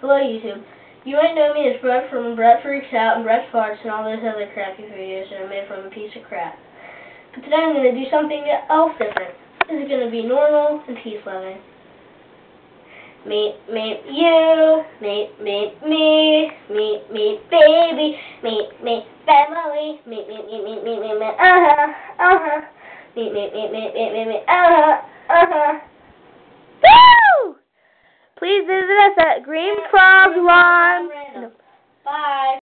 Hello YouTube. You might know me as Brett from Brett Freaks Out and Brett Farts and all those other crappy videos that I made from a piece of crap. But today I'm going to do something else different. This is going to be normal and peace-loving. Meet, meet you, meet, meet me, meet, meet baby, meet, meet family, meet, meet, meet, meet, meet, meet, meet, uh-huh, uh-huh, meet, meet, meet, meet, meet, meet, meet, uh-huh, uh-huh. Woo! Please visit us at Green Frog Lawn.